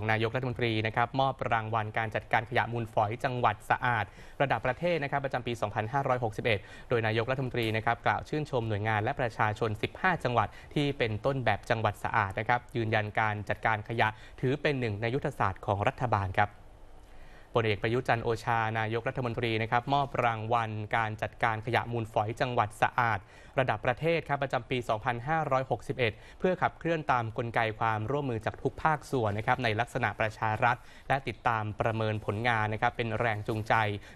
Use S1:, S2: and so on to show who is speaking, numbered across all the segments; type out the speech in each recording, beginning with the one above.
S1: ของนายกรัฐมนตรีนะครับมอบรางวัลการจัดการขยะมูลฝอยจังหวัดสะอาด ระดับประเทศนะครับประจำปี 2561 โดยนายกรัฐมนตรีนะครับกล่าวชื่นชมหน่วยงานและประชาชน 15 จังหวัดที่เป็นต้นแบบจังหวัดสะอาดนะครับยืนยันการจัดการขยะถือเป็นหนึ่งในยุทธศาสตร์ของรัฐบาลครับ พลเอกประยุจันทร์โอชานายกรัฐมนตรีนะครับมอบรางวัลการจัดการขยะมูลฝอยจังหวัดสะอาด ระดับประเทศครับประจำปี 2561 เพื่อขับเคลื่อนตามกลไกความร่วมมือจากทุกภาคส่วนนะครับในลักษณะประชารัฐ และติดตามประเมินผลงานนะครับเป็นแรงจูงใจ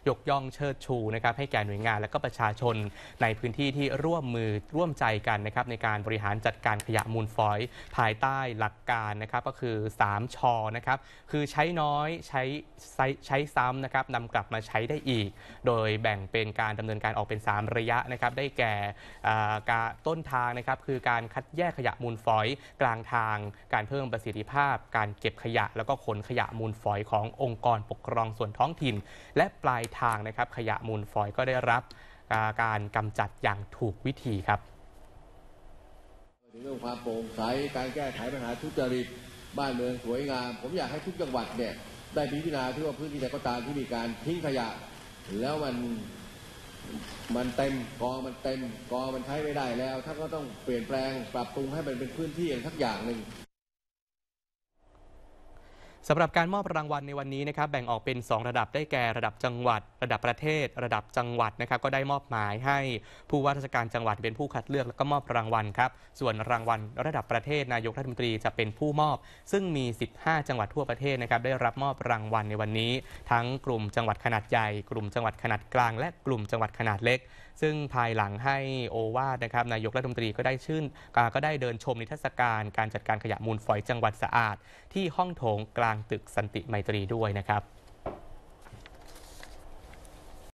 S1: ยกย่องเชิดชูนะครับให้แก่หน่วยงานและก็ประชาชน ในพื้นที่ที่ร่วมมือร่วมใจกันนะครับในการบริหารจัดการขยะมูลฝอย ภายใต้หลักการนะครับก็คือ 3ชอนะครับคือใช้น้อยใช้ใช้ซ้ำนะครับนำกลับมาใช้ได้อีก โดยแบ่งเป็นการดำเนินการออกเป็น 3 ระยะนะครับได้แก่การต้นทางนะครับคือการคัดแยกขยะมูลฝอย กลางทาง การเพิ่มประสิทธิภาพ การเก็บขยะ แล้วก็ขนขยะมูลฝอยขององค์กรปกครองส่วนท้องถิ่น และปลายทางนะครับขยะมูลฝอยก็ได้รับการกำจัดอย่างถูกวิธีครับ
S2: เรื่องความโปร่งใสการแก้ไขปัญหาทุจริตบ้านเมืองสวยงาม ผมอยากให้ทุกจังหวัดเนี่ย ได้พิจารณาที่ว่าพื้นที่ใดก็ตามที่มีการทิ้งขยะ แล้วมันมันเต็มกองมันเต็มกองมันใช้ไม่ได้แล้วท่านก็ต้องเปลี่ยนแปลงปรับปรุงให้มันเป็นพื้นที่อย่างสักอย่างหนึ่ง
S1: สำหรับการมอบรางวัลในวันนี้นะครับแบ่งออกเป็น 2 ระดับได้แก่ระดับจังหวัด ระดับประเทศ ระดับจังหวัดนะครับก็ได้มอบหมายให้ผู้ว่าราชการจังหวัดเป็นผู้คัดเลือกแล้วก็มอบรางวัลครับส่วนรางวัลระดับประเทศนายกรัฐมนตรีจะเป็นผู้มอบ ซึ่งมี 15 จังหวัดทั่วประเทศนะครับได้รับมอบรางวัลในวันนี้ ทั้งกลุ่มจังหวัดขนาดใหญ่ กลุ่มจังหวัดขนาดกลาง และกลุ่มจังหวัดขนาดเล็ก ซึ่งภายหลังให้โอวาทนะครับนายกรัฐมนตรีก็ได้ชื่นก็ได้เดินชมนิทรรศการการจัดการขยะมูลฝอยจังหวัดสะอาด ที่ห้องโถงกลางตึกสันติไมตรีด้วยนะครับ